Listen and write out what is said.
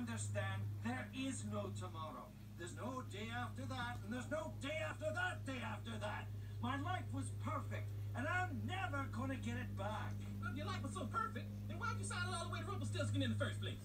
understand there is no tomorrow. There's no day after that, and there's no day after that, day after that. My life was perfect, and I'm never gonna get it back. Well, if your life was so perfect, then why'd you sign all the way to Rumpelstiltskin in the first place?